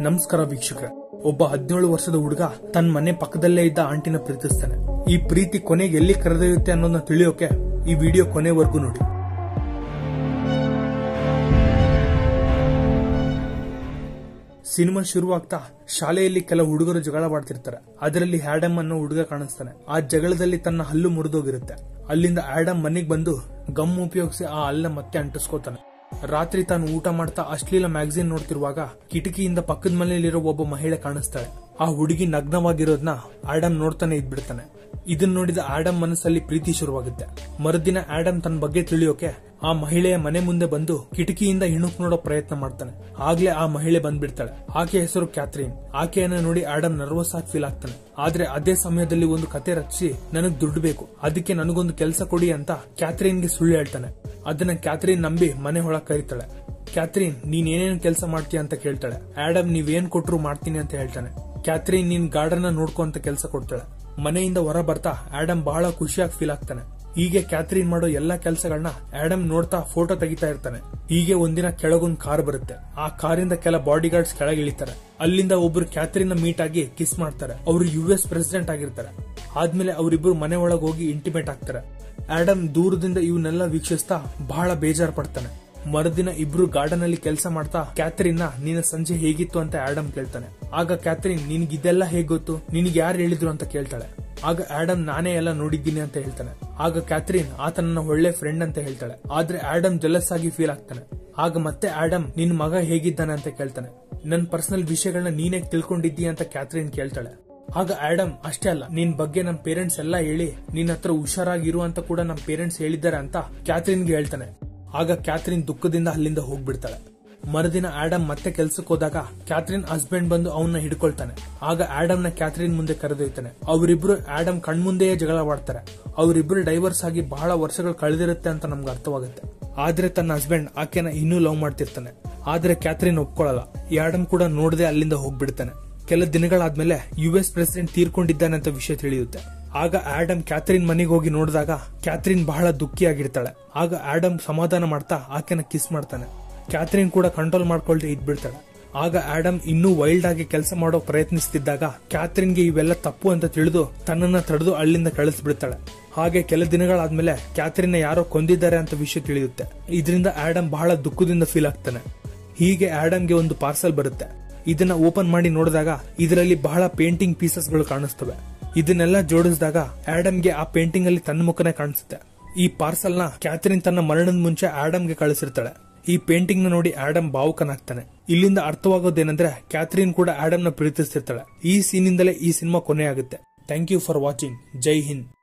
ನಮಸ್ಕಾರ ವೀಕ್ಷಕ ಒಬ್ಬ ಹದಿನೇಳು ವರ್ಷದ ಹುಡುಗ ತನ್ನ ಮನೆ ಪಕ್ಕದಲ್ಲೇ ಇದ್ದ ಆಂಟಿನ ಪ್ರೀತಿಸ್ತಾನೆ. ಈ ಪ್ರೀತಿ ಕೊನೆಗೆ ಎಲ್ಲಿ ಕರೆದೊಯ್ಯುತ್ತೆ ಅನ್ನೋದನ್ನ ತಿಳಿಯೋಕೆ ಈ ವಿಡಿಯೋ ಕೊನೆವರೆಗೂ ನೋಡಿ. ಸಿನಿಮಾ ಶುರುವಾಗ್ತಾ ಶಾಲೆಯಲ್ಲಿ ಕೆಲ ಹುಡುಗರು ಜಗಳವಾಡ್ತಿರ್ತಾರೆ ಅದರಲ್ಲಿ ಆಡಮ್ ಅನ್ನೋ ಹುಡುಗ ಕಾಣಿಸ್ತಾನೆ. ಆ ಜಗಳದಲ್ಲಿ ತನ್ನ ಹಲ್ಲು ಮುರಿದೋಗಿರುತ್ತೆ. ಅಲ್ಲಿಂದ ಆಡಮ್ ಮನೆಗೆ ಬಂದು ಗಮ್ ಉಪಯೋಗಿಸಿ ಆ ಹಲ್ಲ ಮತ್ತೆ ಅಂಟಿಸ್ಕೋತಾನೆ. ರಾತ್ರಿ ತಾನು ಊಟ ಮಾಡ್ತಾ ಅಶ್ಲೀಲ ಮ್ಯಾಗಝಿನ್ ನೋಡ್ತಿರುವಾಗ ಕಿಟಕಿಯಿಂದ ಪಕ್ಕದ ಮನೆಯಲ್ಲಿರೋ ಒಬ್ಬ ಮಹಿಳೆ ಕಾಣಿಸ್ತಾಳೆ. ಆ ಹುಡುಗಿ ನಗ್ನವಾಗಿರೋದ್ನ ಆಡಮ್ ನೋಡ್ತಾನೆ ಇದ್ಬಿಡ್ತಾನೆ. ಇದನ್ನ ನೋಡಿದ ಆಡಮ್ ಮನಸ್ಸಲ್ಲಿ ಪ್ರೀತಿ ಶುರುವಾಗುತ್ತೆ. ಮರುದಿನ ಆಡಮ್ ತನ್ನ ಬಗ್ಗೆ ತಿಳಿಯೋಕೆ ಆ ಮಹಿಳೆಯ ಮನೆ ಮುಂದೆ ಬಂದು ಕಿಟಕಿಯಿಂದ ಹಿಣುಕ್ ನೋಡೋ ಪ್ರಯತ್ನ ಮಾಡ್ತಾನೆ. ಆಗ್ಲೇ ಆ ಮಹಿಳೆ ಬಂದ್ಬಿಡ್ತಾಳೆ. ಆಕೆ ಹೆಸರು ಕ್ಯಾಥ್ರೀನ್. ಆಕೆಯನ್ನ ನೋಡಿ ಆಡಮ್ ನರ್ವಸ್ ಆಗಿ ಫೀಲ್ ಆಗ್ತಾನೆ. ಆದ್ರೆ ಅದೇ ಸಮಯದಲ್ಲಿ ಒಂದು ಕತೆ ರಚಿಸಿ ನನಗ್ ದುಡ್ಡು ಬೇಕು. ಅದಕ್ಕೆ ನನಗೊಂದು ಕೆಲಸ ಕೊಡಿ ಅಂತ ಕ್ಯಾಥ್ರೀನ್ಗೆ ಸುಳ್ಳು ಹೇಳ್ತಾನೆ. ಅದನ್ನ ಕ್ಯಾಥ್ರೀನ್ ನಂಬಿ ಮನೆ ಒಳಗ್ ಕರೀತಾಳೆ. ಕ್ಯಾಥ್ರೀನ್, ನೀನ್ ಏನೇನು ಕೆಲಸ ಮಾಡ್ತೀಯ ಅಂತ ಕೇಳ್ತಾಳೆ. ಆಡಮ್ ನೀವೇನ್ ಕೊಟ್ರು ಮಾಡ್ತೀನಿ ಅಂತ ಹೇಳ್ತಾನೆ. ಕ್ಯಾಥ್ರೀನ್, ನೀನ್ ಗಾರ್ಡನ್ ನೋಡ್ಕೊ ಅಂತ ಕೆಲಸ ಕೊಡ್ತಾಳೆ. ಮನೆಯಿಂದ ಹೊರ ಬರ್ತಾ ಆಡಮ್ ಬಹಳ ಖುಷಿಯಾಗಿ ಫೀಲ್ ಆಗ್ತಾನೆ. ಹೀಗೆ ಕ್ಯಾಥರಿನ್ ಮಾಡೋ ಎಲ್ಲಾ ಕೆಲಸಗಳನ್ನ ಆಡಮ್ ನೋಡ್ತಾ ಫೋಟೋ ತೆಗಿತಾ ಇರ್ತಾನೆ. ಹೀಗೆ ಒಂದಿನ ಕೆಳಗೊಂದು ಕಾರ್ ಬರುತ್ತೆ. ಆ ಕಾರಿಂದ ಕೆಲ ಬಾಡಿ ಗಾರ್ಡ್ಸ್ ಕೆಳಗೆ ಇಳಿತಾರೆ. ಅಲ್ಲಿಂದ ಒಬ್ರು ಕ್ಯಾಥರಿನ್ ಮೀಟ್ ಆಗಿ ಕಿಸ್ ಮಾಡ್ತಾರೆ. ಅವರು ಯು ಎಸ್ ಪ್ರೆಸಿಡೆಂಟ್ ಆಗಿರ್ತಾರೆ. ಆದ್ಮೇಲೆ ಅವರಿಬ್ರು ಮನೆ ಒಳಗೆ ಹೋಗಿ ಇಂಟಿಮೇಟ್ ಆಗ್ತಾರೆ. ಆಡಮ್ ದೂರದಿಂದ ಇವನ್ನೆಲ್ಲ ವೀಕ್ಷಿಸ್ತಾ ಬಹಳ ಬೇಜಾರ್ ಪಡ್ತಾನೆ. ಮರುದಿನ ಇಬ್ರು ಗಾರ್ಡನ್ ಅಲ್ಲಿ ಕೆಲಸ ಮಾಡ್ತಾ ಕ್ಯಾಥರಿನ್ ನಿನ್ನ ಸಂಜೆ ಹೇಗಿತ್ತು? ಅಂತ ಆಡಮ್ ಕೇಳ್ತಾನೆ. ಆಗ ಕ್ಯಾಥರಿನ್ ನಿನ್ಗೆ ಇದೆಲ್ಲ ಹೇಗ್ ಗೊತ್ತು? ನಿನಗೆ ಯಾರು ಹೇಳಿದ್ರು? ಅಂತ ಕೇಳ್ತಾಳೆ. ಆಗ ಆಡಮ್ ನಾನೇ ಎಲ್ಲ ನೋಡಿದ್ದೀನಿ ಅಂತ ಹೇಳ್ತಾನೆ. ಆಗ ಕ್ಯಾಥರಿನ್ ಆತ ನನ್ನ ಒಳ್ಳೆ ಫ್ರೆಂಡ್ ಅಂತ ಹೇಳ್ತಾಳೆ. ಆದ್ರೆ ಆಡಮ್ ಜಲಸ್ ಆಗಿ ಫೀಲ್ ಆಗ್ತಾನೆ. ಆಗ ಮತ್ತೆ ಆಡಮ್ ನಿನ್ ಮಗ ಹೇಗಿದ್ದಾನೆ? ಅಂತ ಕೇಳ್ತಾನೆ. ನನ್ ಪರ್ಸನಲ್ ವಿಷಯಗಳನ್ನ ನೀನೇ ತಿಳ್ಕೊಂಡಿದ್ದೀಯ ಅಂತ ಕ್ಯಾಥರಿನ್ ಕೇಳ್ತಾಳೆ. ಆಗ ಆಡಮ್ ಅಷ್ಟೇ ಅಲ್ಲ, ನಿನ್ ಬಗ್ಗೆ ನಮ್ ಪೇರೆಂಟ್ಸ್ ಎಲ್ಲ ಹೇಳಿ ನಿನ್ನ ಹತ್ರ ಹುಷಾರಾಗಿರು ಅಂತ ಕೂಡ ನಮ್ ಪೇರೆಂಟ್ಸ್ ಹೇಳಿದ್ದಾರೆ ಅಂತ ಕ್ಯಾಥರಿನ್ಗೆ ಹೇಳ್ತಾನೆ. ಆಗ ಕ್ಯಾಥರಿನ್ ದುಃಖದಿಂದ ಅಲ್ಲಿಂದ ಹೋಗ್ಬಿಡ್ತಾಳೆ. ಮರುದಿನ ಆಡಮ್ ಮತ್ತೆ ಕೆಲ್ಸಕ್ಕೆ ಹೋದಾಗ ಕ್ಯಾಥರಿನ್ ಹಸ್ಬೆಂಡ್ ಬಂದು ಅವನ್ನ ಹಿಡ್ಕೊಳ್ತಾನೆ. ಆಗ ಆಡಮ್ನ ಕ್ಯಾಥರಿನ್ ಮುಂದೆ ಕರೆದೊಯ್ತಾನೆ. ಅವರಿಬ್ರು ಆಡಮ್ ಕಣ್ಮುಂದೆಯೇ ಜಗಳವಾಡ್ತಾರೆ. ಅವರಿಬ್ರು ಡೈವರ್ಸ್ ಆಗಿ ಬಹಳ ವರ್ಷಗಳು ಕಳೆದಿರುತ್ತೆ ಅಂತ ನಮ್ಗೆ ಅರ್ಥವಾಗುತ್ತೆ. ಆದ್ರೆ ತನ್ನ ಹಸ್ಬೆಂಡ್ ಆಕೆನ ಇನ್ನೂ ಲವ್ ಮಾಡ್ತಿರ್ತಾನೆ. ಆದ್ರೆ ಕ್ಯಾಥರಿನ್ ಒಪ್ಕೊಳ್ಳಲ್ಲ. ಆಡಮ್ ಕೂಡ ನೋಡದೆ ಅಲ್ಲಿಂದ ಹೋಗ್ಬಿಡ್ತಾನೆ. ಕೆಲ ದಿನಗಳಾದ್ಮೇಲೆ ಯು ಎಸ್ ಪ್ರೆಸಿಡೆಂಟ್ ತೀರ್ಕೊಂಡಿದ್ದಾನೆ ಅಂತ ವಿಷಯ ತಿಳಿಯುತ್ತೆ. ಆಗ ಆಡಮ್ ಕ್ಯಾಥರಿನ್ ಮನೆಗೆ ಹೋಗಿ ನೋಡಿದಾಗ ಕ್ಯಾಥರಿನ್ ಬಹಳ ದುಃಖಿಯಾಗಿರ್ತಾಳೆ. ಆಗ ಆಡಮ್ ಸಮಾಧಾನ ಮಾಡ್ತಾ ಆಕೆನ ಕಿಸ್ ಮಾಡ್ತಾನೆ. ಕ್ಯಾಥರಿನ್ ಕೂಡ ಕಂಟ್ರೋಲ್ ಮಾಡ್ಕೊಳ್ದೆ ಇದ್ಬಿಡ್ತಾಳೆ. ಆಗ ಆಡಮ್ ಇನ್ನೂ ವೈಲ್ಡ್ ಆಗಿ ಕೆಲಸ ಮಾಡೋ ಪ್ರಯತ್ನಿಸ್ತಿದ್ದಾಗ ಕ್ಯಾಥರಿನ್ಗೆ ಇವೆಲ್ಲ ತಪ್ಪು ಅಂತ ತಿಳಿದು ತನ್ನನ್ನ ತಡೆದು ಅಲ್ಲಿಂದ ಕಳಿಸ್ಬಿಡ್ತಾಳೆ. ಹಾಗೆ ಕೆಲ ದಿನಗಳಾದ್ಮೇಲೆ ಕ್ಯಾಥರಿನ್ ಯಾರೋ ಕೊಂದಿದ್ದಾರೆ ಅಂತ ವಿಷಯ ತಿಳಿಯುತ್ತೆ. ಇದರಿಂದ ಆಡಮ್ ಬಹಳ ದುಃಖದಿಂದ ಫೀಲ್ ಆಗ್ತಾನೆ. ಹೀಗೆ ಆಡಮ್ಗೆ ಒಂದು ಪಾರ್ಸಲ್ ಬರುತ್ತೆ. ಇದನ್ನ ಓಪನ್ ಮಾಡಿ ನೋಡಿದಾಗ ಇದರಲ್ಲಿ ಬಹಳ ಪೇಂಟಿಂಗ್ ಪೀಸಸ್ಗಳು ಕಾಣಿಸ್ತವೆ. ಇದನ್ನೆಲ್ಲ ಜೋಡಿಸಿದಾಗ ಆಡಮ್ಗೆ ಆ ಪೇಂಟಿಂಗ್ ಅಲ್ಲಿ ತನ್ನ ಮುಖನೇ ಕಾಣಿಸುತ್ತೆ. ಈ ಪಾರ್ಸಲ್ನ ಕ್ಯಾಥರಿನ್ ತನ್ನ ಮರಣದ ಮುಂಚೆ ಆಡಮ್ಗೆ ಕಳಿಸಿರ್ತಾಳೆ. ಈ ಪೇಂಟಿಂಗ್ನ ನೋಡಿ ಆಡಮ್ ಭಾವುಕನಾಗ್ತಾನೆ. ಇಲ್ಲಿಂದ ಅರ್ಥವಾಗೋದೇನೆಂದ್ರೆ ಕ್ಯಾಥರಿನ್ ಕೂಡ ಆಡಮ್ನ ಪ್ರೀತಿಸ್ತಿರ್ತಾಳೆ. ಈ ಸೀನಿಂದಲೇ ಈ cinema ಕೊನೆಯಾಗುತ್ತೆ. Thank you for watching. Jai Hind.